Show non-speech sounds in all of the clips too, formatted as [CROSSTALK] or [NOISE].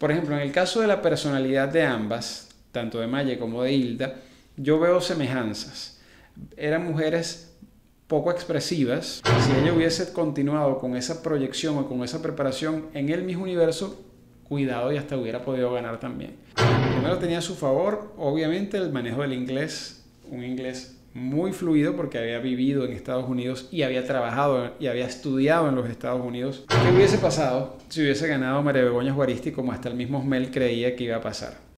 Por ejemplo, en el caso de la personalidad de ambas, tanto de Maya como de Hilda, yo veo semejanzas. Eran mujeres poco expresivas. Si ella hubiese continuado con esa proyección o con esa preparación en el mismo universo, cuidado y hasta hubiera podido ganar también. Primero tenía a su favor, obviamente, el manejo del inglés, un inglés muy fluido porque había vivido en Estados Unidos y había trabajado y había estudiado en los Estados Unidos. ¿Qué hubiese pasado si hubiese ganado María Begoña Juaristi como hasta el mismo Mel creía que iba a pasar?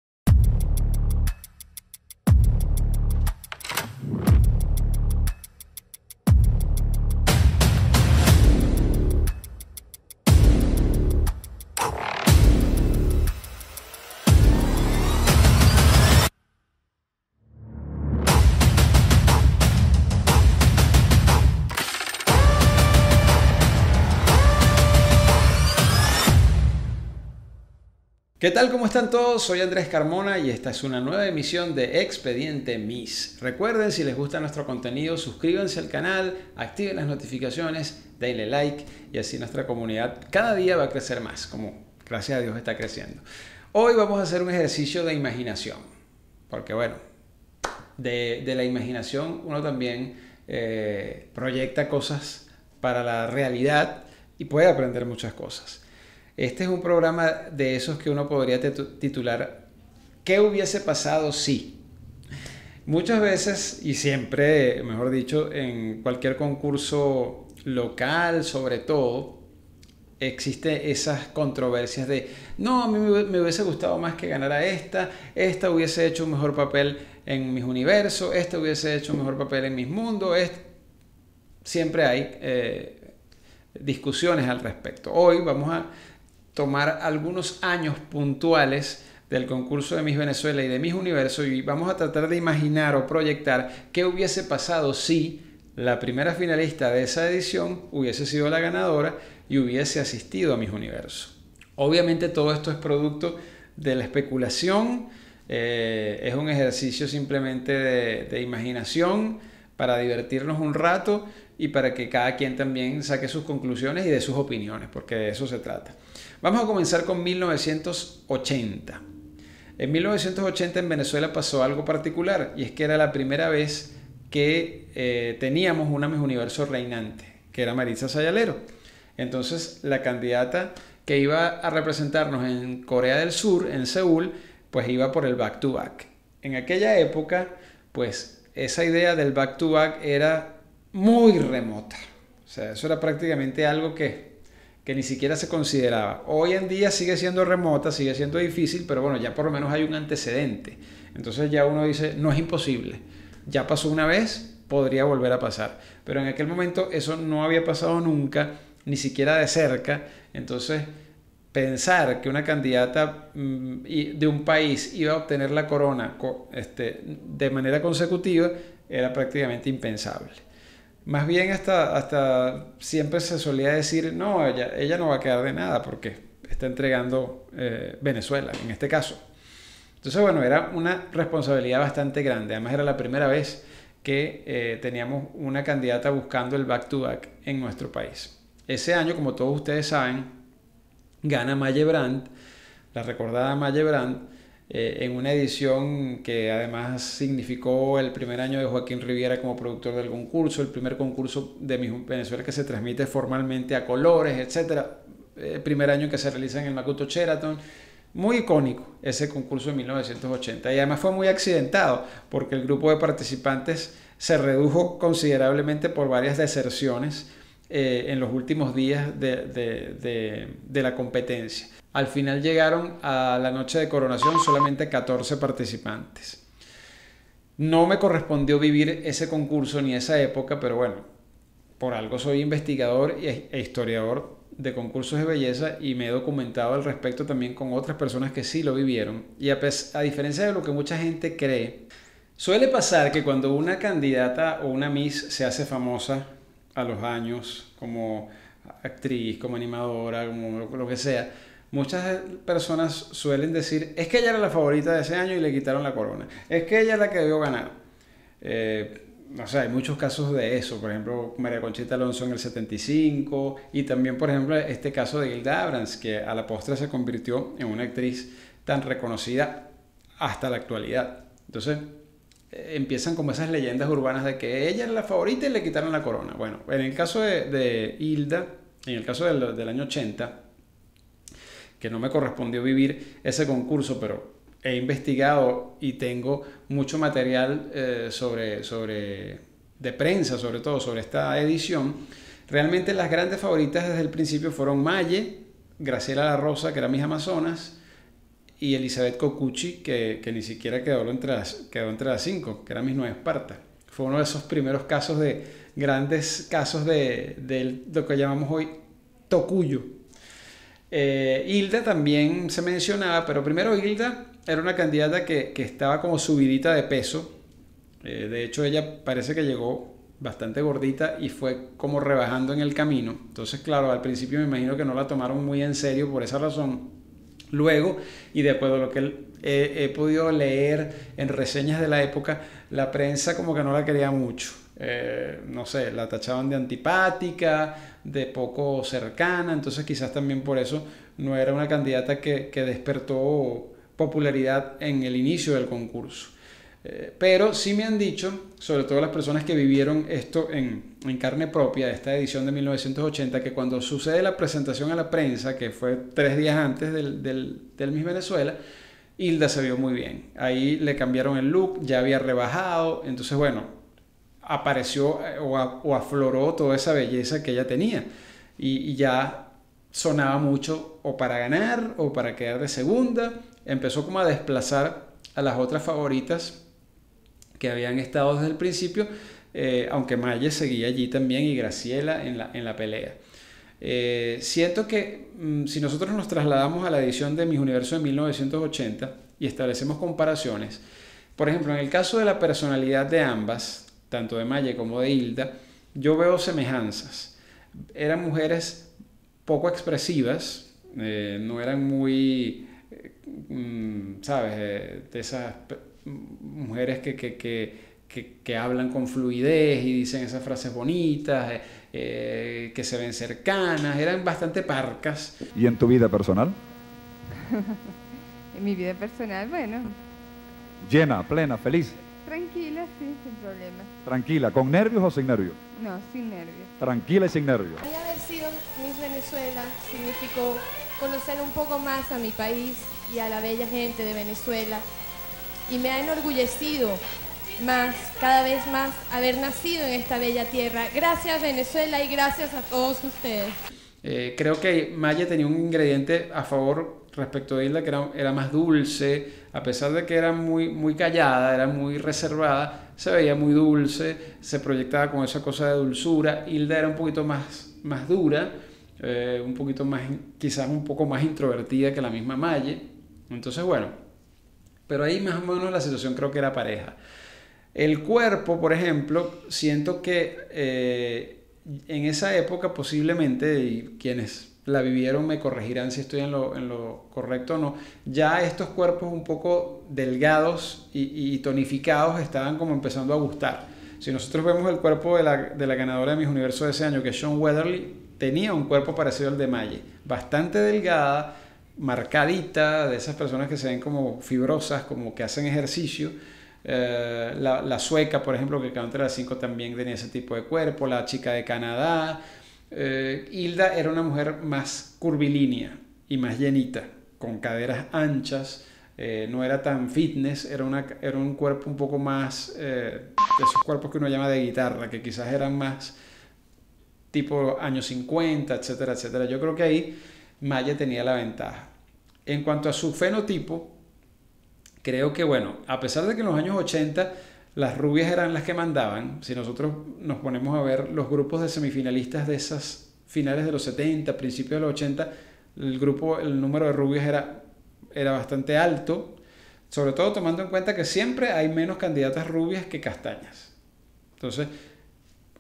¿Qué tal? ¿Cómo están todos? Soy Andrés Carmona y esta es una nueva emisión de Expediente Miss. Recuerden, si les gusta nuestro contenido, suscríbanse al canal, activen las notificaciones, denle like y así nuestra comunidad cada día va a crecer más, como gracias a Dios está creciendo. Hoy vamos a hacer un ejercicio de imaginación, porque bueno, de, la imaginación uno también eh, proyecta cosas para la realidad y puede aprender muchas cosas. Este es un programa de esos que uno podría titular ¿Qué hubiese pasado si? Muchas veces y siempre, mejor dicho, en cualquier concurso local sobre todo, existe esas controversias de, no, a mí me hubiese gustado más que ganara esta, esta hubiese hecho un mejor papel en mis universos, esta hubiese hecho un mejor papel en mis mundos, siempre hay eh, discusiones al respecto. Hoy vamos a tomar algunos años puntuales del concurso de Miss Venezuela y de Miss Universo y vamos a tratar de imaginar o proyectar qué hubiese pasado si la primera finalista de esa edición hubiese sido la ganadora y hubiese asistido a Miss Universo. Obviamente todo esto es producto de la especulación, eh, es un ejercicio simplemente de, de imaginación para divertirnos un rato y para que cada quien también saque sus conclusiones y de sus opiniones, porque de eso se trata. Vamos a comenzar con 1980. En 1980 en Venezuela pasó algo particular y es que era la primera vez que eh, teníamos una Miss Universo reinante, que era Marisa Sayalero. Entonces la candidata que iba a representarnos en Corea del Sur, en Seúl, pues iba por el back to back. En aquella época, pues esa idea del back to back era muy remota. O sea, eso era prácticamente algo que que ni siquiera se consideraba. Hoy en día sigue siendo remota, sigue siendo difícil, pero bueno, ya por lo menos hay un antecedente. Entonces ya uno dice, no es imposible. Ya pasó una vez, podría volver a pasar. Pero en aquel momento eso no había pasado nunca, ni siquiera de cerca. Entonces pensar que una candidata mm, de un país iba a obtener la corona este, de manera consecutiva era prácticamente impensable. Más bien hasta, hasta siempre se solía decir, no, ella, ella no va a quedar de nada porque está entregando eh, Venezuela, en este caso. Entonces, bueno, era una responsabilidad bastante grande. Además, era la primera vez que eh, teníamos una candidata buscando el back-to-back en nuestro país. Ese año, como todos ustedes saben, gana Maye Brandt, la recordada Maye Brandt, eh, en una edición que además significó el primer año de Joaquín Riviera como productor del concurso, el primer concurso de Venezuela que se transmite formalmente a colores, etc. El primer año que se realiza en el Makuto Sheraton. Muy icónico ese concurso de 1980 y además fue muy accidentado porque el grupo de participantes se redujo considerablemente por varias deserciones eh, en los últimos días de, de, de la competencia. Al final llegaron a la noche de coronación solamente 14 participantes. No me correspondió vivir ese concurso ni esa época, pero bueno, por algo soy investigador e historiador de concursos de belleza y me he documentado al respecto también con otras personas que sí lo vivieron. Y a, a diferencia de lo que mucha gente cree, suele pasar que cuando una candidata o una Miss se hace famosa a los años como actriz, como animadora, como lo que sea, muchas personas suelen decir, es que ella era la favorita de ese año y le quitaron la corona, es que ella es la que debió ganar. Eh, no sé, hay muchos casos de eso, por ejemplo, María Conchita Alonso en el 75 y también, por ejemplo, este caso de Hilda Abrams, que a la postre se convirtió en una actriz tan reconocida hasta la actualidad. Entonces, eh, empiezan como esas leyendas urbanas de que ella era la favorita y le quitaron la corona. Bueno, en el caso de, Hilda, en el caso del, del año 80, que no me correspondió vivir ese concurso, pero he investigado y tengo mucho material eh, sobre, sobre, de prensa, sobre todo sobre esta edición. Realmente las grandes favoritas desde el principio fueron Maye, Graciela La Rosa, que era mis Amazonas, y Elizabeth Cocucci, que, que ni siquiera quedó entre, las, quedó entre las cinco, que era mis Nueva Esparta. Fue uno de esos primeros casos de grandes casos de, de lo que llamamos hoy tocuyo. Eh, Hilda también se mencionaba, pero primero Hilda era una candidata que, que estaba como subidita de peso. Eh, de hecho, ella parece que llegó bastante gordita y fue como rebajando en el camino. Entonces, claro, al principio me imagino que no la tomaron muy en serio por esa razón. Luego, y de acuerdo a lo que he, he podido leer en reseñas de la época, la prensa como que no la quería mucho. Eh, no sé, la tachaban de antipática, de poco cercana, entonces quizás también por eso no era una candidata que, que despertó popularidad en el inicio del concurso. Eh, pero sí me han dicho, sobre todo las personas que vivieron esto en, en, carne propia, esta edición de 1980, que cuando sucede la presentación a la prensa, que fue tres días antes del, del, del Miss Venezuela, Hilda se vio muy bien. Ahí le cambiaron el look, ya había rebajado, entonces bueno, apareció eh, o, afloró toda esa belleza que ella tenía. Y, y ya sonaba mucho o para ganar o para quedar de segunda empezó como a desplazar a las otras favoritas que habían estado desde el principio, eh, aunque Maye seguía allí también y Graciela en la, en la pelea. Eh, siento que mm, si nosotros nos trasladamos a la edición de Mis Universo de 1980 y establecemos comparaciones, por ejemplo, en el caso de la personalidad de ambas, tanto de Maye como de Hilda, yo veo semejanzas. Eran mujeres poco expresivas, eh, no eran muy Mm, ¿sabes? Eh, de esas mujeres que, que, que, que, hablan con fluidez y dicen esas frases bonitas, eh, eh, que se ven cercanas, eran bastante parcas. ¿Y en tu vida personal? [LAUGHS] en mi vida personal, bueno. Llena, plena, feliz. Tranquila, sí, sin problema. Tranquila, ¿con nervios o sin nervios? No, sin nervios. Tranquila y sin nervios. haber sido Miss Venezuela significó conocer un poco más a mi país y a la bella gente de Venezuela. Y me ha enorgullecido más, cada vez más, haber nacido en esta bella tierra. Gracias Venezuela y gracias a todos ustedes. Eh, creo que Maya tenía un ingrediente a favor respecto a Hilda que era, más dulce, a pesar de que era muy, muy callada, era muy reservada, se veía muy dulce, se proyectaba con esa cosa de dulzura. Hilda era un poquito más, más dura, eh, un poquito más, quizás un poco más introvertida que la misma Maye. Entonces, bueno, pero ahí más o menos la situación creo que era pareja. El cuerpo, por ejemplo, siento que eh, en esa época posiblemente, y quienes la vivieron me corregirán si estoy en lo, en lo correcto o no, ya estos cuerpos un poco delgados y, y, tonificados estaban como empezando a gustar. Si nosotros vemos el cuerpo de la, de la ganadora de mis universos de ese año, que es Sean Weatherly, tenía un cuerpo parecido al de Maye, bastante delgada, marcadita, de esas personas que se ven como fibrosas, como que hacen ejercicio. Eh, la, la, sueca, por ejemplo, que entre las cinco también tenía ese tipo de cuerpo, la chica de Canadá. Eh, Hilda era una mujer más curvilínea y más llenita, con caderas anchas, eh, no era tan fitness, era, un cuerpo un poco más, eh, de esos cuerpos que uno llama de guitarra, que quizás eran más tipo años 50, etcétera, etcétera. Yo creo que ahí Maya tenía la ventaja. En cuanto a su fenotipo, creo que, bueno, a pesar de que en los años 80 las rubias eran las que mandaban, si nosotros nos ponemos a ver los grupos de semifinalistas de esas finales de los 70, principios de los 80, el grupo, el número de rubias era, era bastante alto, sobre todo tomando en cuenta que siempre hay menos candidatas rubias que castañas. Entonces,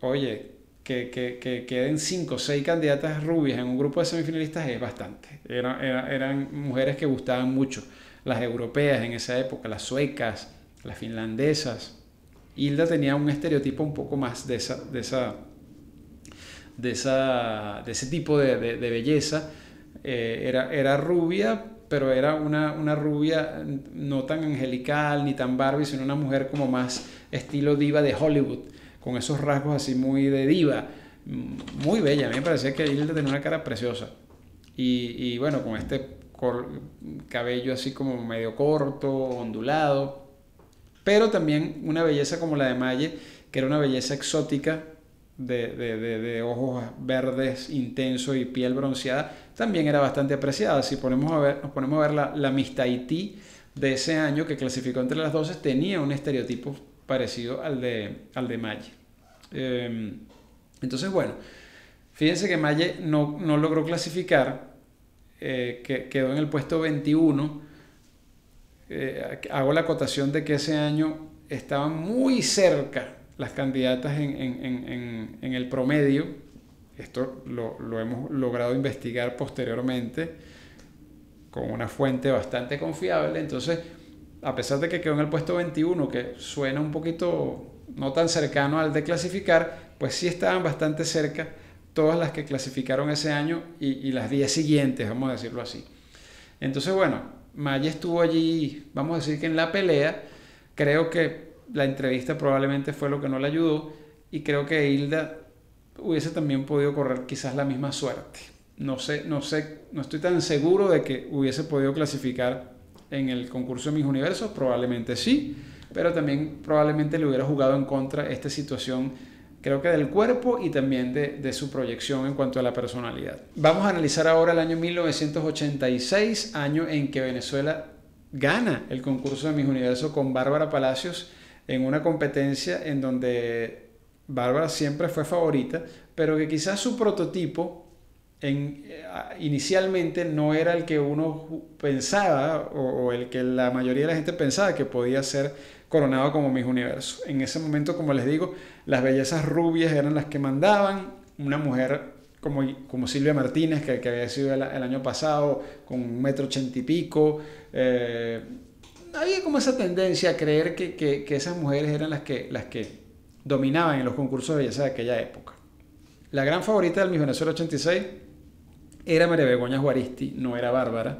oye, que, que, que, queden cinco o seis candidatas rubias en un grupo de semifinalistas es bastante. Era, eran mujeres que gustaban mucho, las europeas en esa época, las suecas, las finlandesas. Hilda tenía un estereotipo un poco más de esa, de esa, de esa, de ese tipo de, de- belleza. Eh, era, era rubia, pero era una, una rubia no tan angelical ni tan Barbie, sino una mujer como más estilo diva de Hollywood, con esos rasgos así muy de diva, Mm, muy bella. A mí me parecía que Hilda tenía una cara preciosa. Y, y bueno, con este cabello así como medio corto, ondulado, pero también una belleza como la de Maye, que era una belleza exótica, de, de- de- ojos verdes intensos y piel bronceada, también era bastante apreciada. Si ponemos a ver, nos ponemos a ver la, la Miss de ese año, que clasificó entre las 12, tenía un estereotipo parecido al de, al de Maye. Eh, entonces, bueno, fíjense que Maye no, no logró clasificar, eh, que quedó en el puesto 21 eh, hago la acotación de que ese año estaban muy cerca las candidatas en, el promedio. Esto lo, hemos logrado investigar posteriormente con una fuente bastante confiable. Entonces, a pesar de que quedó en el puesto 21, que suena un poquito no tan cercano al de clasificar, pues sí estaban bastante cerca todas las que clasificaron ese año y, y las 10 siguientes, vamos a decirlo así. Entonces, bueno, Maya estuvo allí, vamos a decir que en la pelea. Creo que la entrevista probablemente fue lo que no le ayudó y creo que Hilda hubiese también podido correr quizás la misma suerte. No sé, no sé, no estoy tan seguro de que hubiese podido clasificar en el concurso de Mis Universos, probablemente sí, pero también probablemente le hubiera jugado en contra esta situación, creo que del cuerpo y también de, su proyección en cuanto a la personalidad. Vamos a analizar ahora el año 1986, año en que Venezuela gana el concurso de Mis Universos con Bárbara Palacios en una competencia en donde Bárbara siempre fue favorita, pero que quizás su prototipo en, eh, inicialmente no era el que uno pensaba o, o el que la mayoría de la gente pensaba que podía ser coronado como Miss Universo. En ese momento, como les digo, las bellezas rubias eran las que mandaban, una mujer como, como Silvia Martínez, que, que había sido el, el año pasado, con un metro ochenta y pico, eh, había como esa tendencia a creer que, que- que esas mujeres eran las que, las que dominaban en los concursos de belleza de aquella época. La gran favorita del Miss Venezuela 86 era María Begoña Juaristi, no era Bárbara.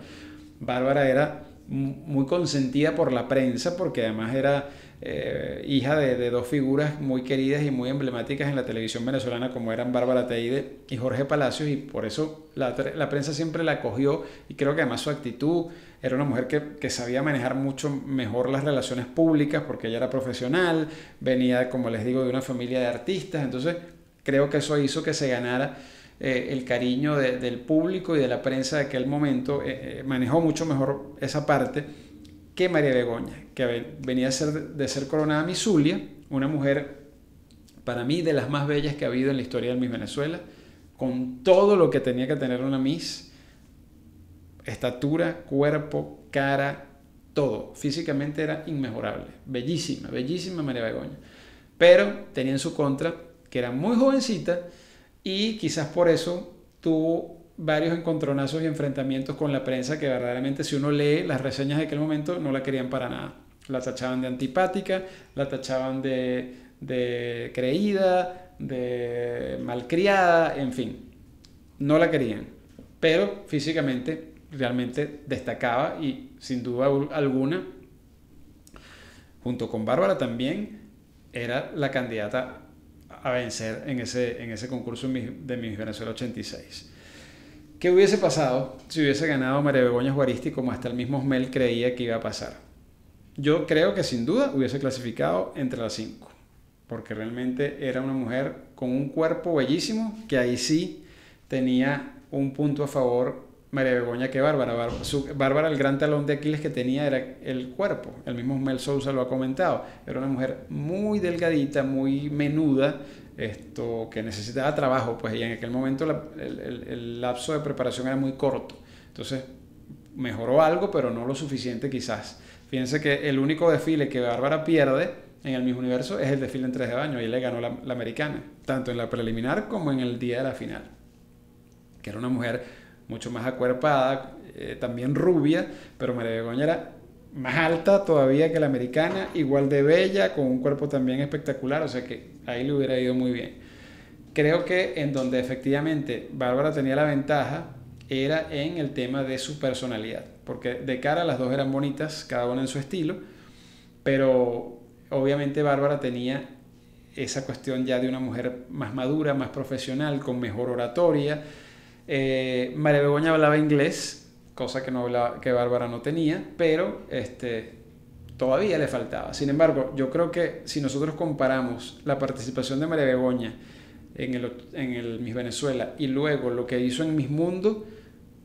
Bárbara era mu- muy consentida por la prensa porque además era eh, hija de, dos figuras muy queridas y muy emblemáticas en la televisión venezolana como eran Bárbara Teide y Jorge Palacios y por eso la prensa siempre la acogió y creo que además su actitud era una mujer que, que sabía manejar mucho mejor las relaciones públicas porque ella era profesional, venía como les digo de una familia de artistas, entonces creo que eso hizo que se ganara eh, el cariño de- del público y de la prensa de aquel momento, eh, eh, manejó mucho mejor esa parte que María Begoña, que ve- venía a ser de, de ser coronada Miss Zulia, una mujer para mí de las más bellas que ha habido en la historia del Miss Venezuela, con todo lo que tenía que tener una Miss, estatura, cuerpo, cara, todo. Físicamente era inmejorable, bellísima, bellísima María Begoña. Pero tenía en su contra que era muy jovencita y quizás por eso tuvo varios encontronazos y enfrentamientos con la prensa que verdaderamente si uno lee las reseñas de aquel momento no la querían para nada. La tachaban de antipática, la tachaban de, de creída, de malcriada, en fin, no la querían. Pero físicamente realmente destacaba y sin duda alguna, junto con Bárbara también, era la candidata a vencer en ese, en ese concurso de Miss Venezuela 86. ¿Qué hubiese pasado si hubiese ganado María Begoña Juaristi como hasta el mismo Osmel creía que iba a pasar? Yo creo que sin duda hubiese clasificado entre las cinco, porque realmente era una mujer con un cuerpo bellísimo, que ahí sí tenía un punto a favor María Begoña que Bárbara. Su, Bárbara, el gran talón de Aquiles que tenía era el cuerpo. El mismo Mel Sousa lo ha comentado. Era una mujer muy delgadita, muy menuda, esto que necesitaba trabajo, pues y en aquel momento el, el, el, lapso de preparación era muy corto. Entonces mejoró algo, pero no lo suficiente quizás. Fíjense que el único desfile que Bárbara pierde en el mismo universo es el desfile en tres de baño y le ganó la, la americana, tanto en la preliminar como en el día de la final. Que era una mujer mucho más acuerpada, eh, también rubia, pero María Begoña era más alta todavía que la americana, igual de bella, con un cuerpo también espectacular, o sea que ahí le hubiera ido muy bien. Creo que en donde efectivamente Bárbara tenía la ventaja era en el tema de su personalidad, porque de cara las dos eran bonitas, cada una en su estilo, pero obviamente Bárbara tenía esa cuestión ya de una mujer más madura, más profesional, con mejor oratoria. Eh, María Begoña hablaba inglés, cosa que, no hablaba, que Bárbara no tenía, pero este, todavía le faltaba. Sin embargo, yo creo que si nosotros comparamos la participación de María Begoña en el, en el Miss Venezuela y luego lo que hizo en Miss Mundo,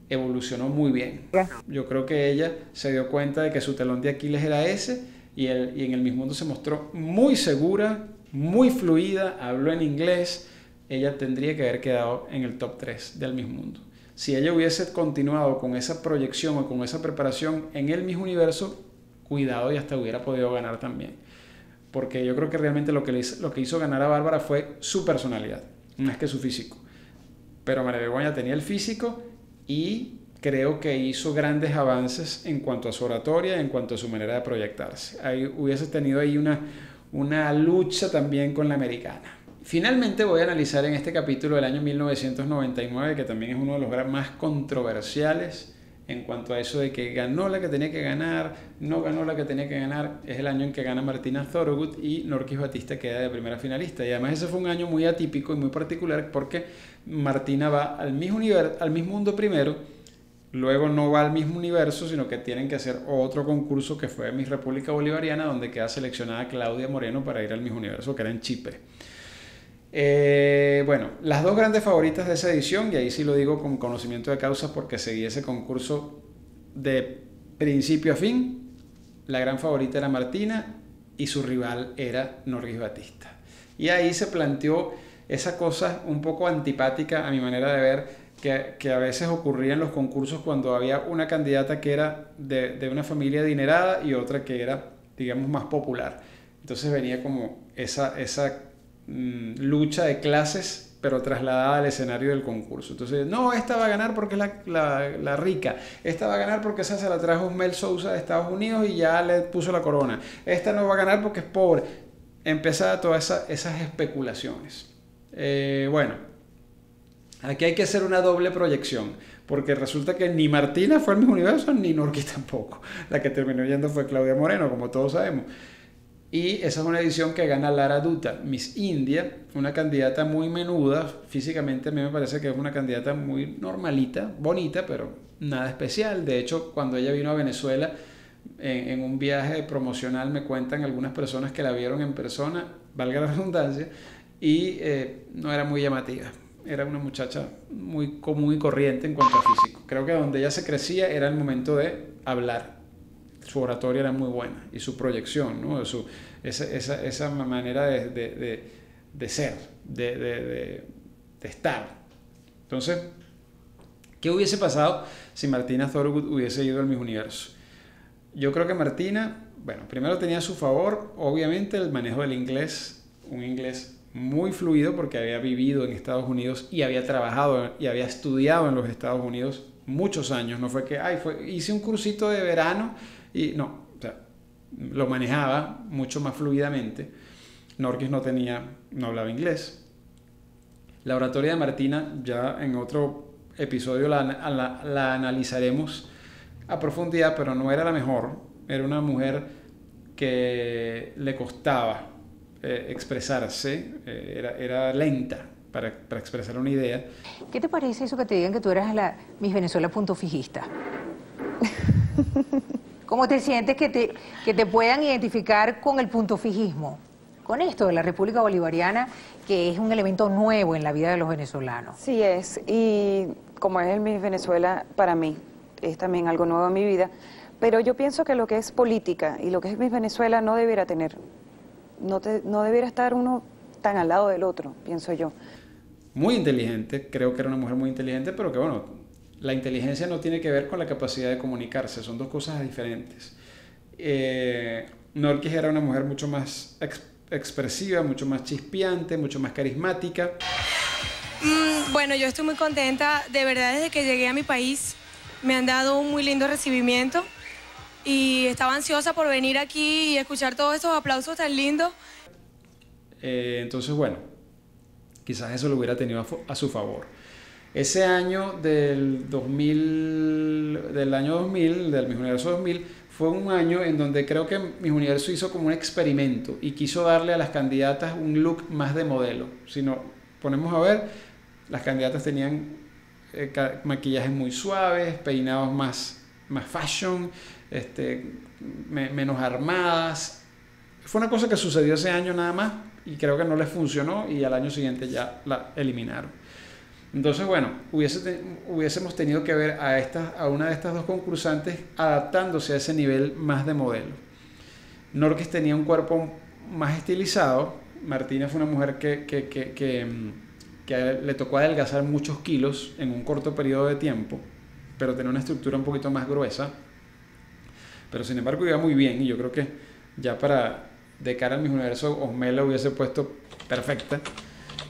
evolucionó muy bien. Yo creo que ella se dio cuenta de que su telón de Aquiles era ese y, el, y en el Miss Mundo se mostró muy segura, muy fluida, habló en inglés. Ella tendría que haber quedado en el top 3 del Miss Mundo. Si ella hubiese continuado con esa proyección o con esa preparación en el Miss Universo, cuidado y hasta hubiera podido ganar también. Porque yo creo que realmente lo que, le, lo que hizo ganar a Bárbara fue su personalidad, más que su físico. Pero María Begoña tenía el físico y creo que hizo grandes avances en cuanto a su oratoria, en cuanto a su manera de proyectarse. Ahí hubiese tenido ahí una, una lucha también con la americana. Finalmente voy a analizar en este capítulo del año 1999, que también es uno de los más controversiales en cuanto a eso de que ganó la que tenía que ganar, no ganó la que tenía que ganar. Es el año en que gana Martina Thorogood y Norquis Batista queda de primera finalista. Y además ese fue un año muy atípico y muy particular porque Martina va al mismo, al mismo mundo primero, luego no va al mismo universo, sino que tienen que hacer otro concurso que fue Miss República Bolivariana, donde queda seleccionada Claudia Moreno para ir al mismo universo, que era en Chipre. Eh, bueno, las dos grandes favoritas de esa edición, y ahí sí lo digo con conocimiento de causa porque seguí ese concurso de principio a fin, la gran favorita era Martina y su rival era Norris Batista. Y ahí se planteó esa cosa un poco antipática a mi manera de ver, que, que a veces ocurría en los concursos cuando había una candidata que era de, de una familia adinerada y otra que era, digamos, más popular. Entonces venía como esa, esa Mm, lucha de clases, pero trasladada al escenario del concurso. Entonces, no, esta va a ganar porque es la, la, rica, esta va a ganar porque esa se la trajo Mel Sousa de Estados Unidos y ya le puso la corona, esta no va a ganar porque es pobre. Empezaba todas esas especulaciones. Eh, bueno, aquí hay que hacer una doble proyección, porque resulta que ni Martina fue el mismo universo, ni Norqui tampoco. La que terminó yendo fue Claudia Moreno, como todos sabemos. Y esa es una edición que gana Lara Duta, Miss India, una candidata muy menuda. Físicamente a mí me parece que es una candidata muy normalita, bonita, pero nada especial. De hecho, cuando ella vino a Venezuela en, un viaje promocional, me cuentan algunas personas que la vieron en persona, valga la redundancia, y eh, no era muy llamativa. Era una muchacha muy común y corriente en cuanto a físico. Creo que donde ella se crecía era el momento de hablar su oratoria era muy buena y su proyección, ¿no? su, esa, esa, esa, manera de, de, de, ser, de, estar. Entonces, ¿qué hubiese pasado si Martina Thorwood hubiese ido al Miss Universo? Yo creo que Martina, bueno, primero tenía a su favor, obviamente, el manejo del inglés, un inglés muy fluido porque había vivido en Estados Unidos y había trabajado y había estudiado en los Estados Unidos muchos años. No fue que, ay, hice un cursito de verano y no, o sea, lo manejaba mucho más fluidamente. Norquis no tenía, no hablaba inglés. La oratoria de Martina, ya en otro episodio la, la, analizaremos a profundidad, pero no era la mejor. Era una mujer que le costaba eh, expresarse, eh, era, era, lenta para, para, expresar una idea. ¿Qué te parece eso que te digan que tú eras la Miss Venezuela punto fijista? [LAUGHS] ¿Cómo te sientes que te, que te puedan identificar con el punto fijismo? Con esto de la República Bolivariana, que es un elemento nuevo en la vida de los venezolanos. Sí es, y como es el Miss Venezuela, para mí es también algo nuevo en mi vida, pero yo pienso que lo que es política y lo que es Miss Venezuela no debiera tener, no, no debiera estar uno tan al lado del otro, pienso yo. Muy inteligente, creo que era una mujer muy inteligente, pero que bueno, la inteligencia no tiene que ver con la capacidad de comunicarse, son dos cosas diferentes. Eh, Norquis era una mujer mucho más expresiva, mucho más chispeante, mucho más carismática. Mm, bueno, yo estoy muy contenta. De verdad, desde que llegué a mi país me han dado un muy lindo recibimiento y estaba ansiosa por venir aquí y escuchar todos estos aplausos tan lindos. Eh, entonces, bueno, quizás eso lo hubiera tenido a, su favor. Ese año del 2000, del año 2000, del Miss Universo 2000, fue un año en donde creo que Miss Universo hizo como un experimento y quiso darle a las candidatas un look más de modelo. Si nos ponemos a ver, las candidatas tenían eh, maquillajes muy suaves, peinados más, más fashion, este, me- menos armadas. Fue una cosa que sucedió ese año nada más y creo que no les funcionó y al año siguiente ya la eliminaron. Entonces, bueno, hubiésemos tenido que ver a, estas, a una de estas dos concursantes adaptándose a ese nivel más de modelo. Norquis tenía un cuerpo más estilizado. Martina fue una mujer que, mm, le tocó adelgazar muchos kilos en un corto periodo de tiempo, pero tenía una estructura un poquito más gruesa. Pero sin embargo iba muy bien y yo creo que ya para de cara al Miss Universo Osmel la hubiese puesto perfecta.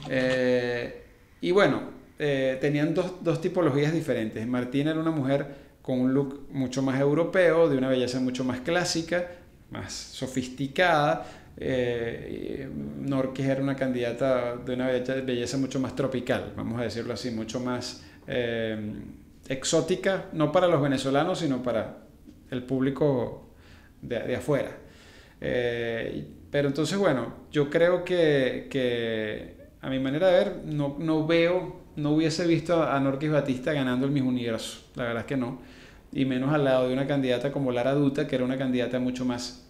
Eh, y bueno, eh, tenían dos, dos tipologías diferentes. Martina era una mujer con un look mucho más europeo, de una belleza mucho más clásica, más sofisticada. Eh, Norquis era una candidata de una belleza, belleza mucho más tropical, vamos a decirlo así, mucho más eh, exótica, no para los venezolanos, sino para el público de, de afuera. Eh, pero entonces, bueno, yo creo que, que a mi manera de ver, no, no veo, no hubiese visto a Norquis Batista ganando el Miss Universo, la verdad es que no, y menos al lado de una candidata como Lara Duta, que era una candidata mucho más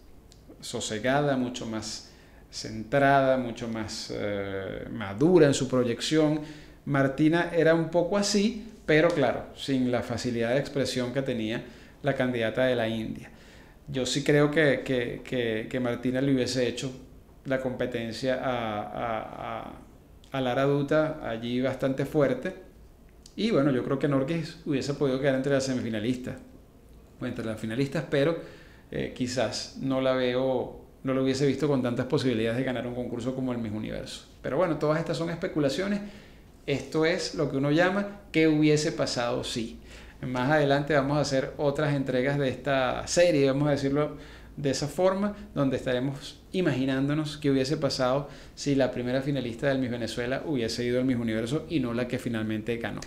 sosegada, mucho más centrada, mucho más eh, madura en su proyección. Martina era un poco así, pero claro, sin la facilidad de expresión que tenía la candidata de la India. Yo sí creo que, que, que, Martina le hubiese hecho la competencia a, a, a Lara Duta allí bastante fuerte. Y bueno, yo creo que Norquis hubiese podido quedar entre las semifinalistas o entre las finalistas, pero eh, quizás no la veo, no lo hubiese visto con tantas posibilidades de ganar un concurso como el Miss Universo. Pero bueno, todas estas son especulaciones. Esto es lo que uno llama qué hubiese pasado si. Más adelante vamos a hacer otras entregas de esta serie, vamos a decirlo de esa forma, donde estaremos imaginándonos qué hubiese pasado si la primera finalista del Miss Venezuela hubiese ido al Miss Universo y no la que finalmente ganó.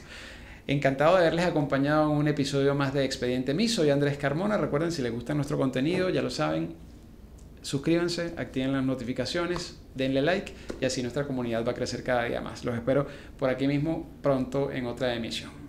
Encantado de haberles acompañado en un episodio más de Expediente Miss. Soy Andrés Carmona. Recuerden, si les gusta nuestro contenido, ya lo saben, suscríbanse, activen las notificaciones, denle like y así nuestra comunidad va a crecer cada día más. Los espero por aquí mismo pronto en otra emisión.